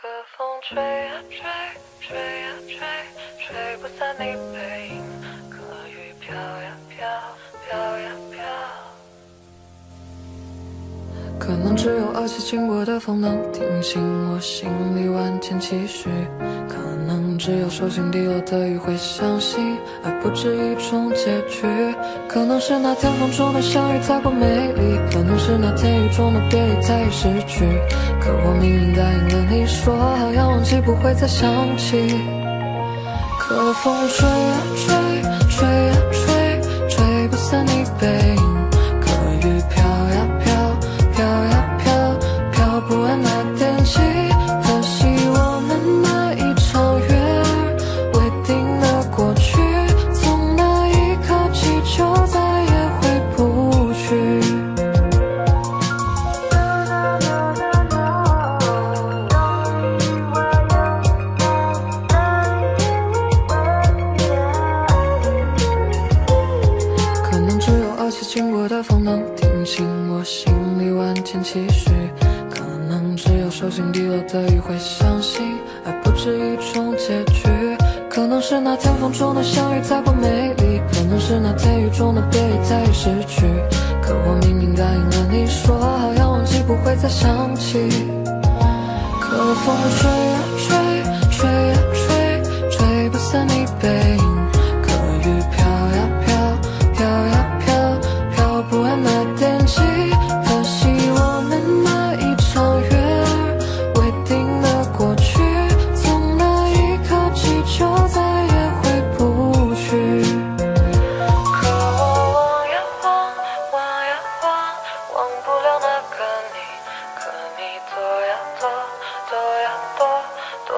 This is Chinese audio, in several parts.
可风吹呀吹，吹呀吹，吹不散你背影。可雨飘呀飘，飘呀飘。可能只有恶气经过的风能听清我心里万千期许。可能只有手心滴落的雨会相信，爱不止一种结局。可能是那天风中的相遇太过美丽，可能是那天雨中的别离太易失去。可我明明答应了你，说好要忘记，不会再想起。可风吹呀吹，吹呀吹，吹不散你背影。风能听清我心里万千期许，可能只有手心滴落的雨会相信，爱不止一种结局。可能是那天风中的相遇太过美丽，可能是那天雨中的别离太易失去。可我明明答应了你，说好要忘记，不会再想起。可风吹，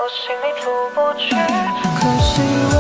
我，心里出不去。可惜